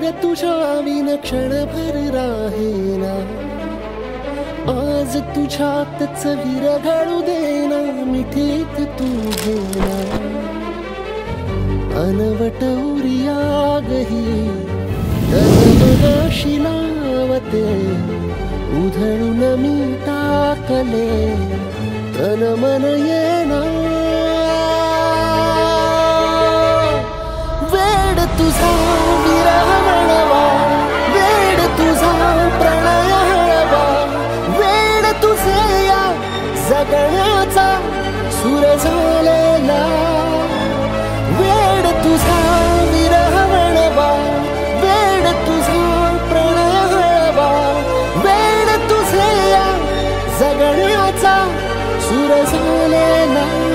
रे तुझ्या विन क्षणभर राहेना. आज तुझ्यातच वीर घालू देना मिठीत तू घेना. अनवट उरियागही शिलावते लावते. उधळून मी टाकले तन मन ये तुझा विरह म्हणवा वेड तुझा प्रणय हळवा वेड तुझे या जगण्याचा सुर झालेला. वेड तुझा विरह म्हणवा वेड तुझा प्रणय हळवा वेड तुझे या जगण्याचा सुर झालेला.